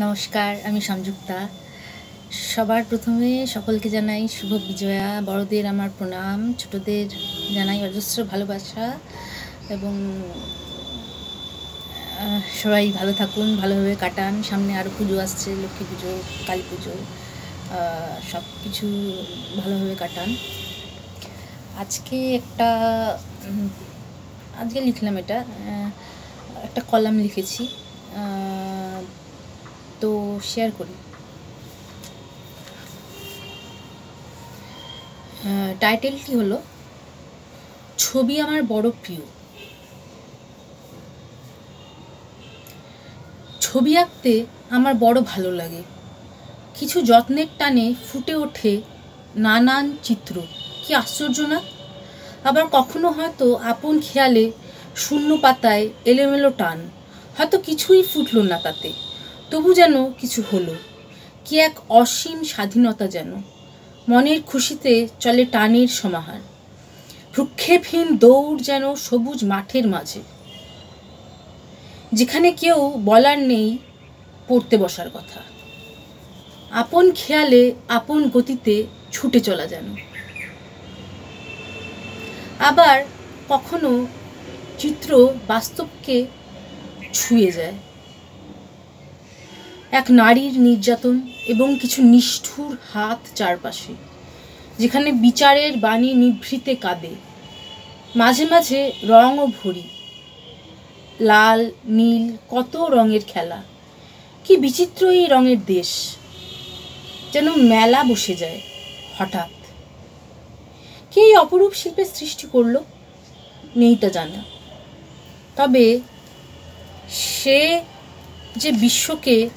নমস্কার, আমি সংযুক্তা। সবার প্রথমে সকলকে জানাই শুভ বিজয়া। বড়দের আমার প্রণাম, ছোটদের জানাই অজস্র ভালোবাসা এবং সবাই ভালো থাকুন, ভালোভাবে কাটান। সামনে আরও পুজো আসছে, লক্ষ্মী পুজো, কালী পুজো সব কিছু ভালোভাবে কাটান। আজকে একটা আজকে লিখলাম এটা একটা কলাম লিখেছি। তো শেয়ার করি। টাইটেলটি হলো, ছবি আমার বড় প্রিয়। ছবি আঁকতে আমার বড় ভালো লাগে। কিছু যত্নের টানে ফুটে ওঠে নানান চিত্র। কি আশ্চর্য না? আবার কখনো হয়তো আপন খেয়ালে শূন্য পাতায় এলোমেলো টান। হয়তো কিছুই ফুটলো না তাতে। তবু যেন কিছু হলো, কি এক অসীম স্বাধীনতা যেন। মনের খুশিতে চলে টানের সমাহার। ভ্রুক্ষেপহীন দৌড় যেন সবুজ মাঠের মাঝে। যেখানে কেউ বলার নেই, পড়তে বসার কথা। আপন খেয়ালে, আপন গতিতে ছুটে চলা যেন। আবার কখনো চিত্র বাস্তবকে ছুঁয়ে যায়। এক নারীর নির্যাতন এবং কিছু নিষ্ঠুর হাত চারপাশে, যেখানে বিচারের বাণী নিভৃতে কাঁদে। মাঝে মাঝে রঙও ভরি। লাল, নীল, কত রঙের খেলা। কি বিচিত্র এই রঙের দেশ। যেন মেলা বসে যায় হঠাৎ। কে এই অপরূপ শিল্পের সৃষ্টি করল? নেই তা জানা। তবে সে যে বিশ্বকে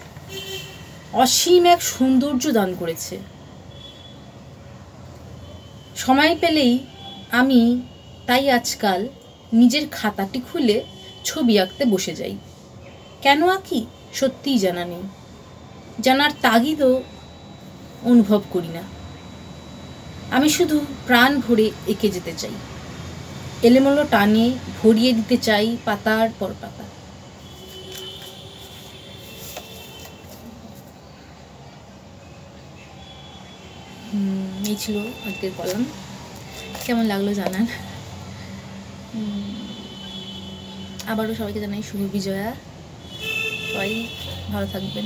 অসীম এক সৌন্দর্য দান করেছে। সময় পেলেই আমি তাই আজকাল নিজের খাতাটি খুলে ছবি আঁকতে বসে যাই। কেন আঁকি সত্যিই জানা নেই। জানার তাগিদও অনুভব করি না। আমি শুধু প্রাণ ভরে এঁকে যেতে চাই। এলেমেলো টানে ভরিয়ে দিতে চাই পাতার পর পাতা এই ছিল আজকের কলম। কেমন লাগল জানান আবারও সবাইকে জানাই শুভ বিজয়া। সবাই ভালো থাকবেন।